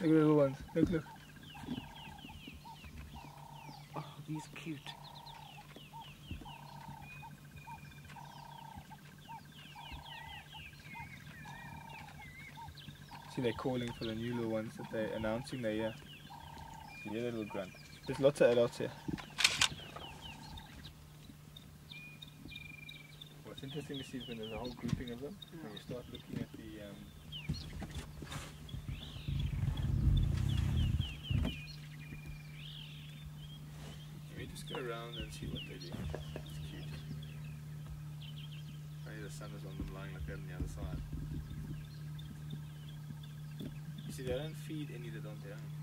Look at the little ones. Look, look. Oh, he's cute. See, they're calling for the new little ones that they're announcing they're here. You hear little grunt. There's lots of adults here. What's interesting to see is when there's a whole grouping of them, when you start looking at the um, Let me just go around and see what they do. It's cute. Maybe the sun is on them lying like that on the other side. You see, they don't feed any that aren't their own.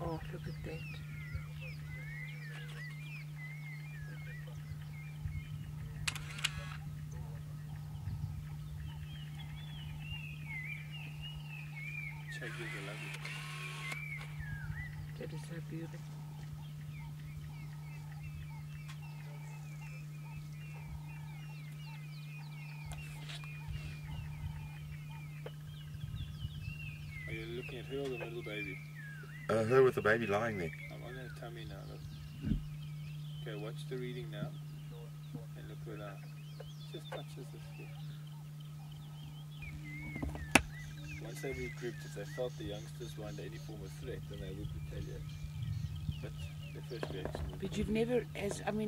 Oh, look at that. Check these are lovely. That is so beautiful. Looking at her or the little baby? Uh, her with the baby lying there. I'm on her tummy now, look. Okay, watch the reading now. And look where that just touches the skin. Once they regrouped, if they felt the youngsters were under any form of threat, then they would retaliate. But the first reaction would But you've never, as I mean,